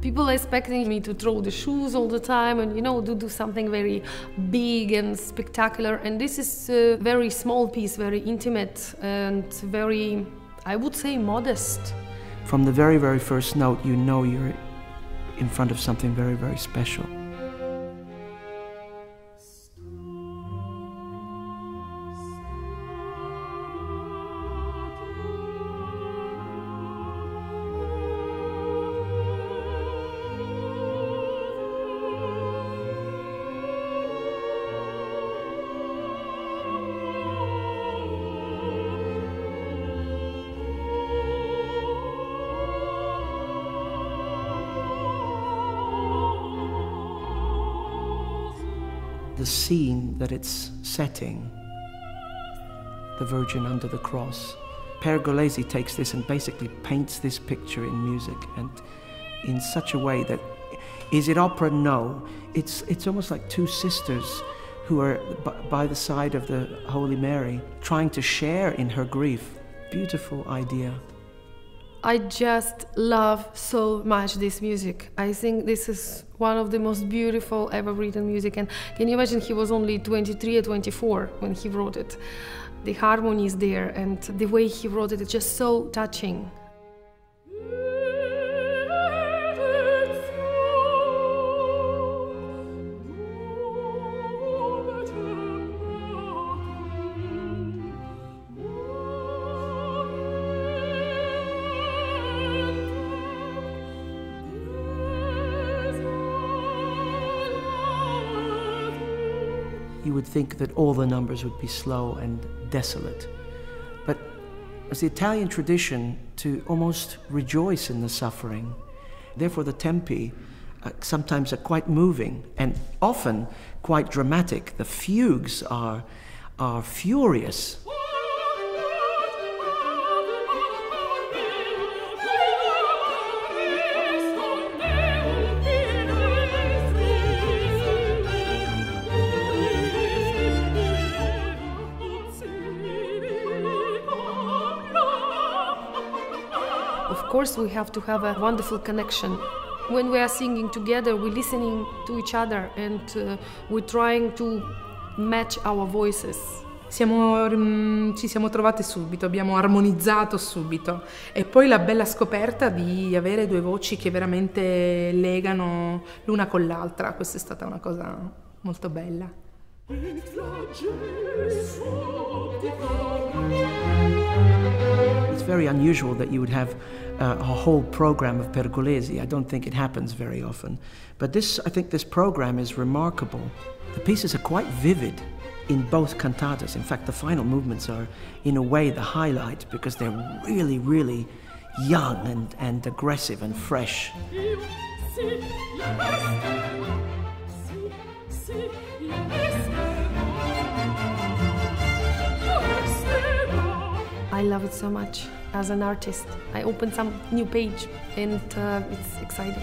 People are expecting me to throw the shoes all the time and, you know, to do something very big and spectacular. And this is a very small piece, very intimate and very, I would say, modest. From the very, very first note, you know you're in front of something very, very special. The scene that it's setting, the Virgin under the cross. Pergolesi takes this and basically paints this picture in music and in such a way that is it opera? No. It's, it's almost like two sisters who are by the side of the Holy Mary trying to share in her grief. Beautiful idea. I just love so much this music. I think this is one of the most beautiful ever written music. And can you imagine he was only 23 or 24 when he wrote it? The harmony is there and the way he wrote it is just so touching. You would think that all the numbers would be slow and desolate. But it's the Italian tradition to almost rejoice in the suffering. Therefore, the tempi uh, sometimes are quite moving and often quite dramatic. The fugues are, are furious. Of course, we have to have a wonderful connection. When we are singing together, we're listening to each other and uh, we're trying to match our voices. Siamo, mm, ci siamo trovate subito, abbiamo armonizzato subito e poi la bella scoperta di avere due voci che veramente legano l'una con l'altra, questa è stata una cosa molto bella. Very unusual that you would have uh, a whole program of Pergolesi. I don't think it happens very often. But this, I think this program is remarkable. The pieces are quite vivid in both cantatas. In fact, the final movements are, in a way, the highlight because they're really, really young and, and aggressive and fresh. I love it so much as an artist. I opened some new page and uh, it's exciting.